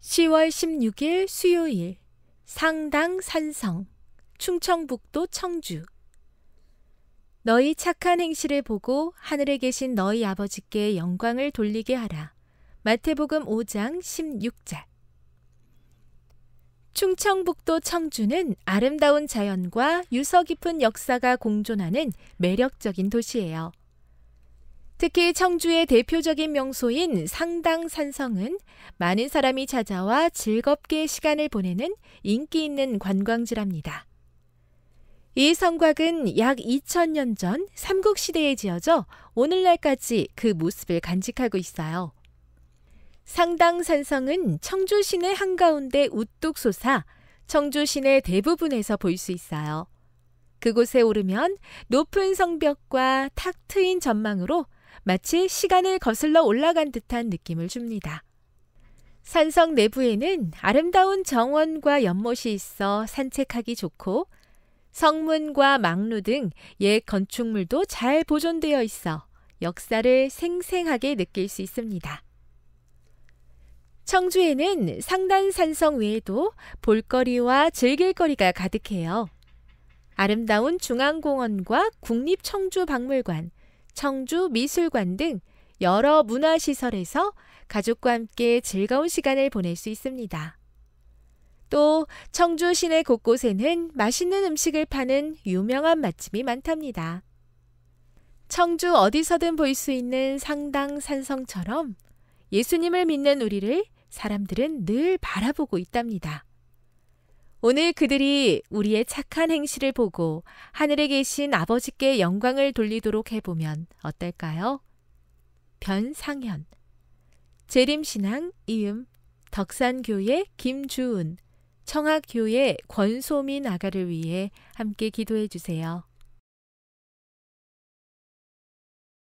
10월 16일 수요일 상당 산성 충청북도 청주 너희 착한 행실을 보고 하늘에 계신 너희 아버지께 영광을 돌리게 하라. 마태복음 5장 16절 충청북도 청주는 아름다운 자연과 유서 깊은 역사가 공존하는 매력적인 도시예요. 특히 청주의 대표적인 명소인 상당 산성은 많은 사람이 찾아와 즐겁게 시간을 보내는 인기 있는 관광지랍니다. 이 성곽은 약 2000년 전 삼국시대에 지어져 오늘날까지 그 모습을 간직하고 있어요. 상당 산성은 청주 시내 한가운데 우뚝 솟아 청주 시내 대부분에서 볼 수 있어요. 그곳에 오르면 높은 성벽과 탁 트인 전망으로 마치 시간을 거슬러 올라간 듯한 느낌을 줍니다. 산성 내부에는 아름다운 정원과 연못이 있어 산책하기 좋고 성문과 망루 등 옛 건축물도 잘 보존되어 있어 역사를 생생하게 느낄 수 있습니다. 청주에는 상단산성 외에도 볼거리와 즐길거리가 가득해요. 아름다운 중앙공원과 국립청주박물관, 청주 미술관 등 여러 문화시설에서 가족과 함께 즐거운 시간을 보낼 수 있습니다. 또 청주 시내 곳곳에는 맛있는 음식을 파는 유명한 맛집이 많답니다. 청주 어디서든 볼 수 있는 상당 산성처럼 예수님을 믿는 우리를 사람들은 늘 바라보고 있답니다. 오늘 그들이 우리의 착한 행실을 보고 하늘에 계신 아버지께 영광을 돌리도록 해보면 어떨까요? 변상현 재림신앙 이음 덕산교회 김주은 청학교회 권소민 아가를 위해 함께 기도해 주세요.